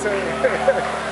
soon.